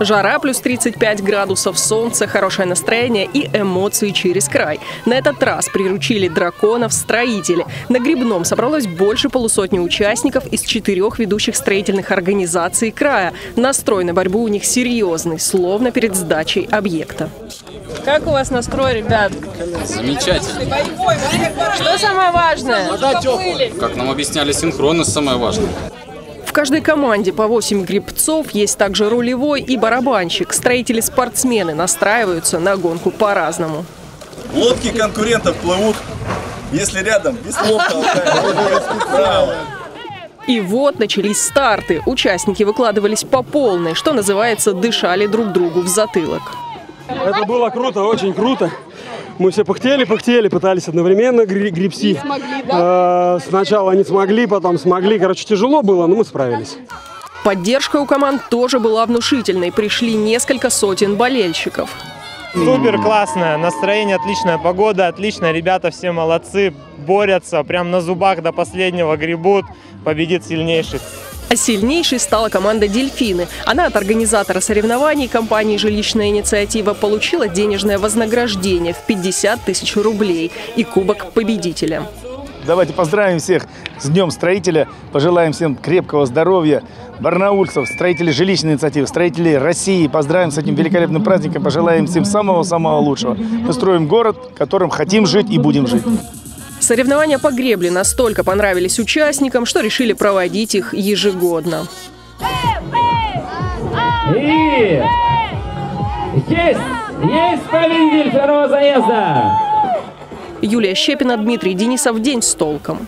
Жара плюс 35 градусов, солнце, хорошее настроение и эмоции через край. На этот раз приручили драконов строители. На Грибном собралось больше полусотни участников из четырех ведущих строительных организаций края. Настрой на борьбу у них серьезный, словно перед сдачей объекта. Как у вас настрой, ребят? Замечательно. Что самое важное? Как нам объясняли, синхронность самое важное. В каждой команде по 8 грибцов, есть также рулевой и барабанщик. Строители-спортсмены настраиваются на гонку по-разному. Лодки конкурентов плывут. Если рядом, веслом толкаем. И вот начались старты. Участники выкладывались по полной, что называется, дышали друг другу в затылок. Это было круто, очень круто. Мы все пыхтели, пыхтели, пытались одновременно гри- гребсти. Не смогли, да? сначала не смогли, потом смогли. Короче, тяжело было, но мы справились. Поддержка у команд тоже была внушительной. Пришли несколько сотен болельщиков. Супер классное, настроение отличная, погода отличная, ребята все молодцы, борются, прям на зубах до последнего гребут, победит сильнейший. А сильнейшей стала команда «Дельфины». Она от организатора соревнований компании «Жилищная инициатива» получила денежное вознаграждение в 50 тысяч рублей и кубок победителя. Давайте поздравим всех с Днем строителя, пожелаем всем крепкого здоровья, барнаульцев, строителей жилищной инициативы, строителей России. Поздравим с этим великолепным праздником, пожелаем всем самого-самого лучшего. Мы строим город, в котором хотим жить и будем жить. Соревнования по гребле настолько понравились участникам, что решили проводить их ежегодно. И есть, есть победитель второго заезда. Юлия Щепина, Дмитрий Денисов. День с толком.